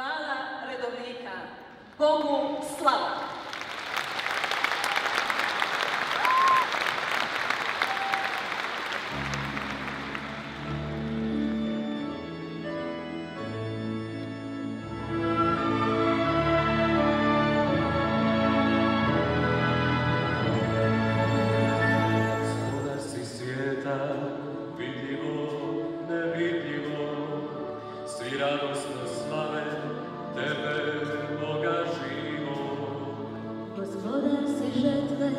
Hvala Redovnika, Bogu slava! radosno slave Tebe, Boga živo. Gospodar si žetve,